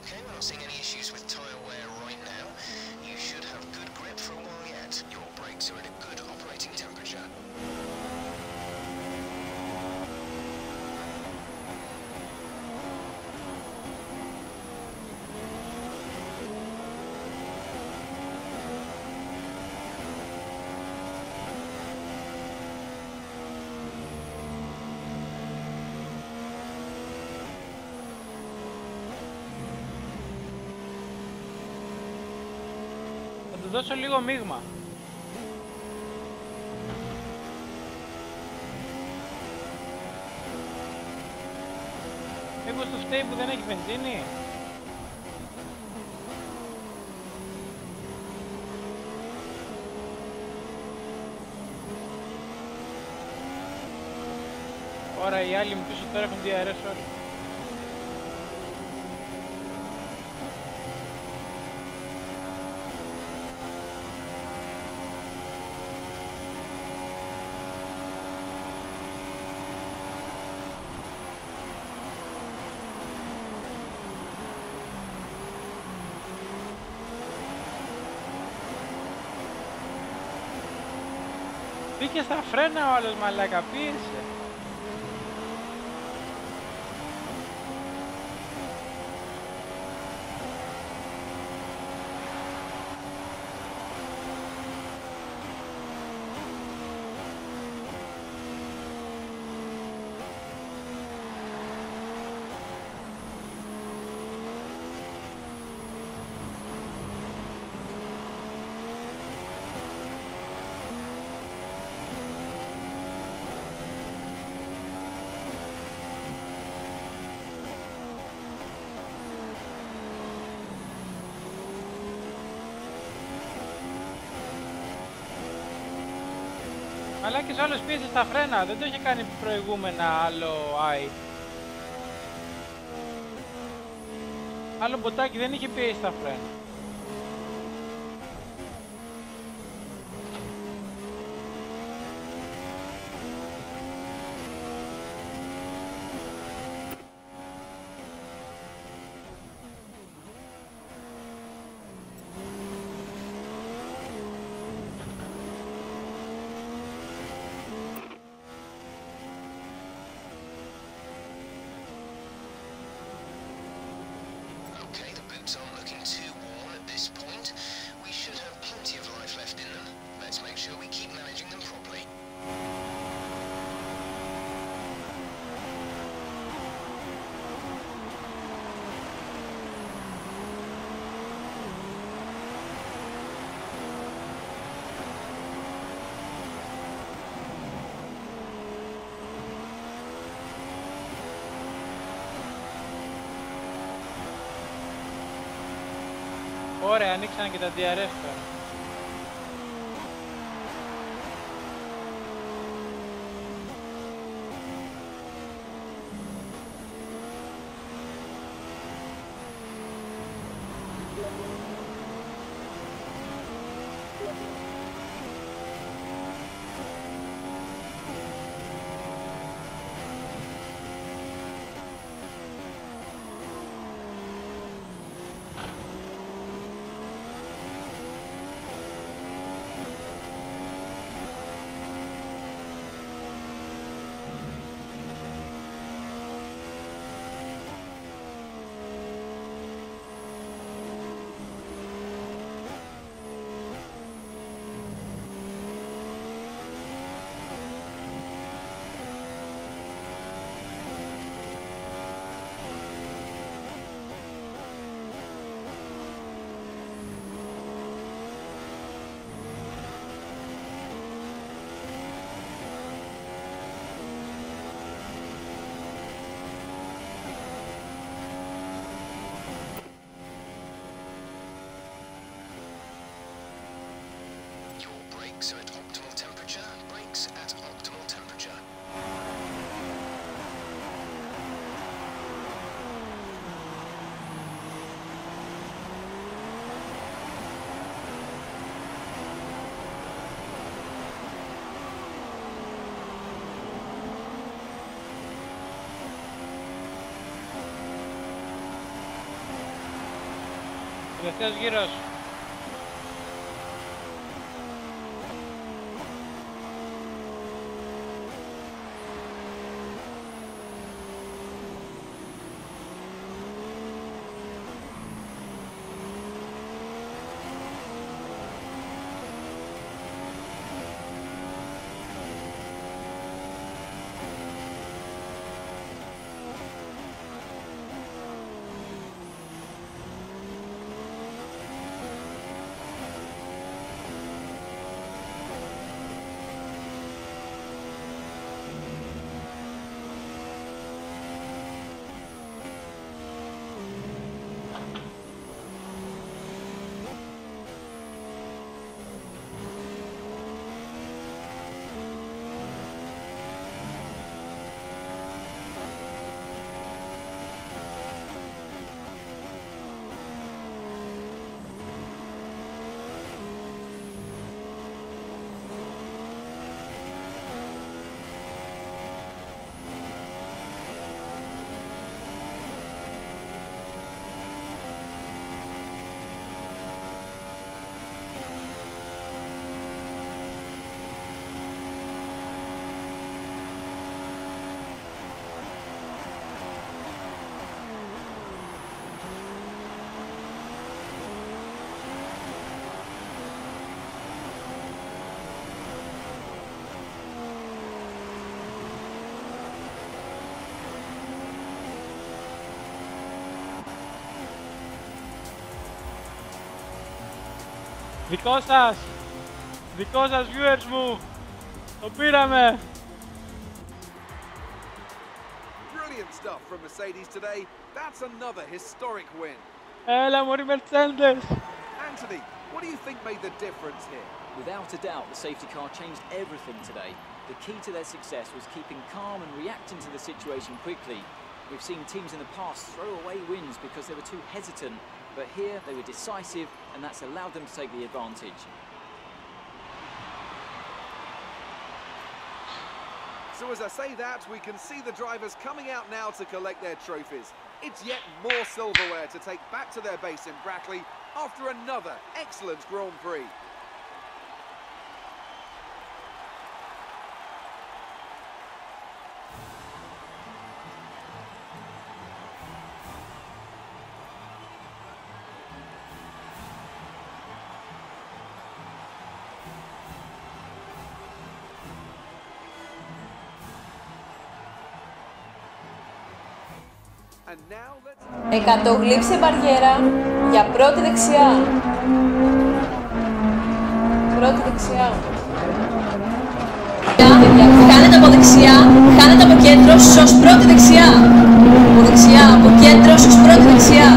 Okay, we're not seeing any issues with tyre wear right now. Δώσω λίγο μείγμα. Μήπως το φταίει που δεν έχει βενζίνη; Ωραία, οι άλλοι μου πίσω τώρα έχουν DRS όλοι. Μπήκε στα φρένα ο άλλος μαλάκα, πίεσε. Μαλάκες ο άλλος πίεσες στα φρένα, δεν το είχε κάνει προηγούμενα άλλο άι. Άλλο μποτάκι δεν είχε πιέσει στα φρένα. Ωραία, ανοίξαν και τα DRS τώρα. brakes are at optimal temperature, brakes at optimal temperature. Gracias, Giros. Δικό σας! Δικό σας viewers μου! Το πήραμε! Brilliant stuff from Mercedes today. That's another historic win. Έλα μωρή Mercedes! Anthony, what do you think made the difference here? Without a doubt, the safety car changed everything today. The key to their success was keeping calm and reacting to the situation quickly. We've seen teams in the past throw away wins because they were too hesitant, but here they were decisive and that's allowed them to take the advantage. So as I say that, we can see the drivers coming out now to collect their trophies. It's yet more silverware to take back to their base in Brackley after another excellent Grand Prix. Εκατογλύψη μπαριέρα για πρώτη δεξιά. Πρώτη δεξιά. Χάνεται από δεξιά, χάνεται από κέντρο, σως πρώτη δεξιά. Από δεξιά, από κέντρο, σως πρώτη δεξιά.